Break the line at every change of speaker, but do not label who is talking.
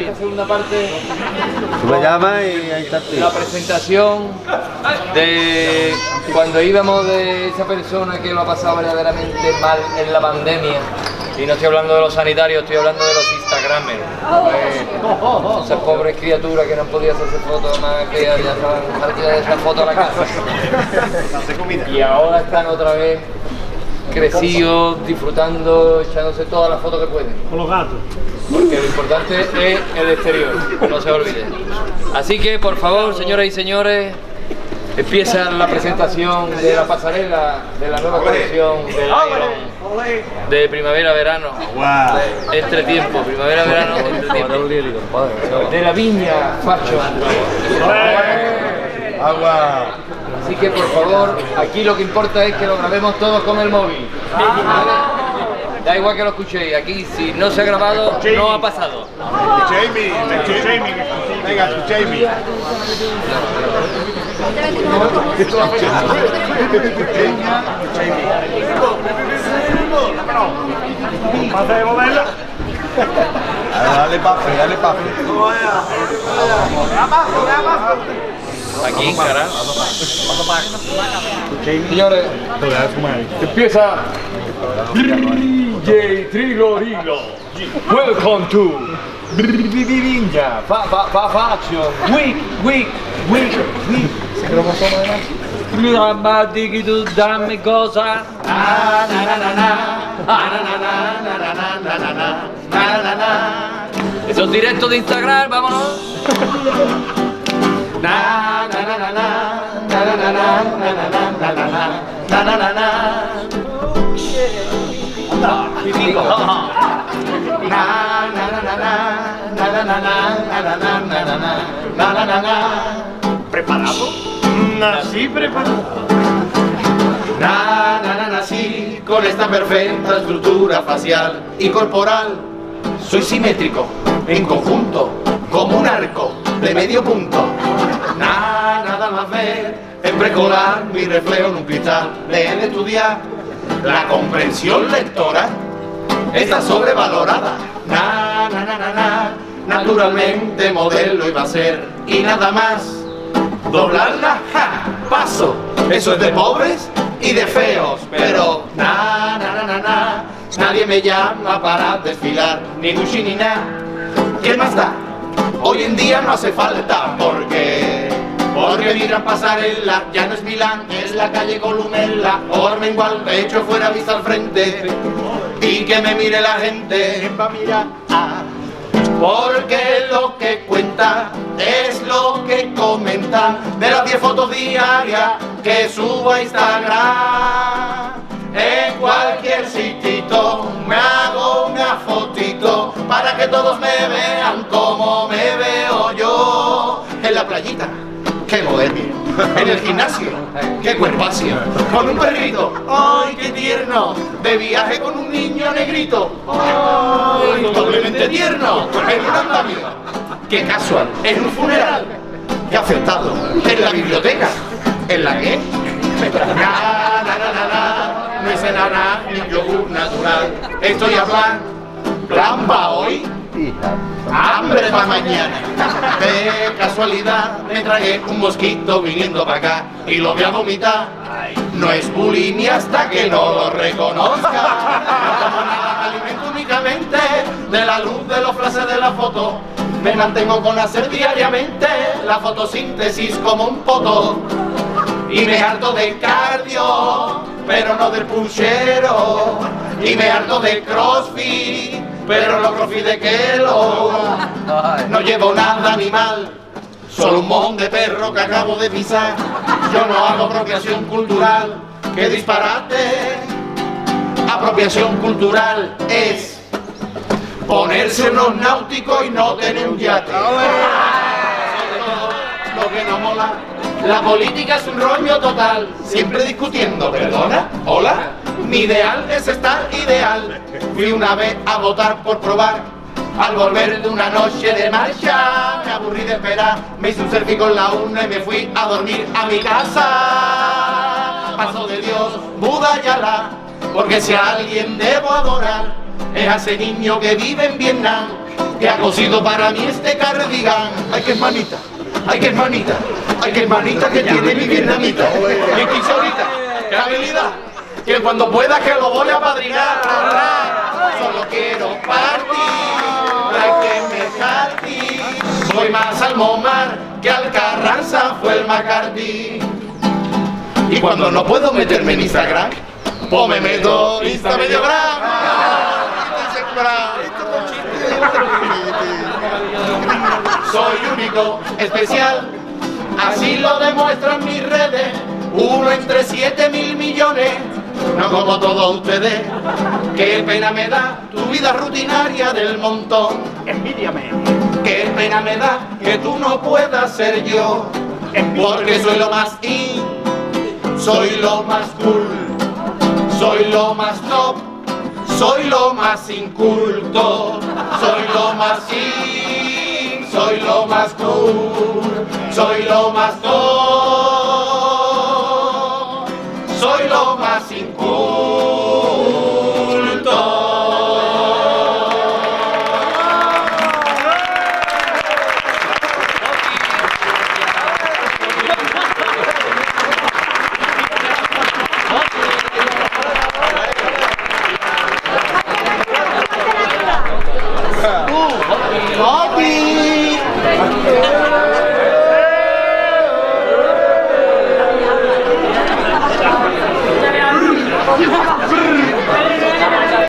esta segunda parte
Tú me llamas y ahí está
la presentación de cuando íbamos de esa persona que lo ha pasado verdaderamente mal en la pandemia. Y no estoy hablando de los sanitarios, estoy hablando de los Instagramers. Pues, esas pobres criaturas que no han podido hacerse fotos más que ya se han partido de esa foto a la casa. Y ahora están otra vez crecidos, disfrutando, echándose todas las fotos que pueden.
Con los gatos.
Porque lo importante es el exterior, no se olviden. Así que, por favor, señoras y señores, empieza la presentación de la pasarela de la nueva colección de primavera-verano. Entretiempo, primavera-verano, entretiempo. De la viña Fashion.
Agua.
Así que, por favor, aquí lo que importa es que lo grabemos todos con el móvil. Da igual que lo escuchéis, aquí si no se ha grabado, no ha pasado.
Jamie, venga, tu Jamie.
Pase de modelo.
Dale pafe, dale pafe.
Aquí, cara. Señores, empieza DJ Trigorilo. Welcome to Viviña, fa, fa, fa, Fashion, Week, Week, Week, Week. Drammatichi tu dammi cosa? Ah, na, na, na, na. Ah, na, na, na, na, na, na, na, na, na, na, na, na. Eso es directo de Instagram, vámonos. Na, na, na, na, na, na, na, na, na, na, na, na, na, na,
¿Preparado? Nací preparado.
Na, na, na, nací con esta perfecta estructura facial y corporal. Soy simétrico, en conjunto, como un arco de medio punto. Na, nada más ver en precolar mi reflejo en un cristal. Deben estudiar la comprensión lectora. Está sobrevalorada. Na, na, na, na, na. Naturalmente modelo iba a ser y nada más. Doblarla, ja, paso. Eso es de pobres y de feos. Pero na, na, na, na, na. Nadie me llama para desfilar, ni Gucci ni nada. ¿Quién más da? Hoy en día no hace falta porque porque miran pasarela, ya no es Milán, es la calle Columela, o igual, pecho fuera, vista al frente, y que me mire la gente, va a mirar, porque lo que cuenta es lo que comenta. De las 10 fotos diarias que subo a Instagram. En el gimnasio, ¡qué cuerpacio! Con un perrito, ¡ay, qué tierno! De viaje con un niño negrito, ¡ay, doblemente tierno! En un andamio, ¡qué casual! En un funeral, ¡qué afectado! En la biblioteca, ¿en la qué? Na, na, na, na, na, no hice nada, ni yogur natural. Estoy hablando, plan pa' hoy, hambre pa' mañana. De casualidad me tragué un mosquito viniendo para acá y lo voy a vomitar. No es bulimia hasta que no lo reconozca. No alimento únicamente de la luz de los flashes de la foto. Me mantengo con hacer diariamente la fotosíntesis como un poto. Y me harto de cardio, pero no del punchero. Y me harto de crossfit, pero no crossfit de kelo. No llevo nada animal, solo un mon de perro que acabo de pisar. Yo no hago apropiación cultural, que disparate. Apropiación cultural es ponerse unos náuticos y no tener un yate. Lo que no mola. La política es un rollo total, siempre discutiendo, perdona, hola. Mi ideal es estar ideal. Fui una vez a votar por probar. Al volver de una noche de marcha, me aburrí de esperar. Me hice un selfie con la urna y me fui a dormir a mi casa. Paso de Dios, Buda y Alá, porque si a alguien debo adorar, es a ese niño que vive en Vietnam que ha cosido para mí este cardigan. Ay, que hermanita, ay, que hermanita, ay, que hermanita que tiene mi vietnamita. Y que ahorita, qué habilidad, que cuando pueda que lo voy a padrinar. Solo quiero partir, que me. Soy más al Momar que al Carranza fue el Macardi. Y cuando no puedo meterme en Instagram, pues me meto Insta medio Soy único, especial, así lo demuestran mis redes. Uno entre siete mil millones, como todos ustedes. Qué pena me da tu vida rutinaria del montón.
Envidiame.
Qué pena me da que tú no puedas ser yo. Porque soy lo más in, soy lo más cool, soy lo más top, soy lo más inculto, soy lo más in, soy lo más cool, soy lo más top,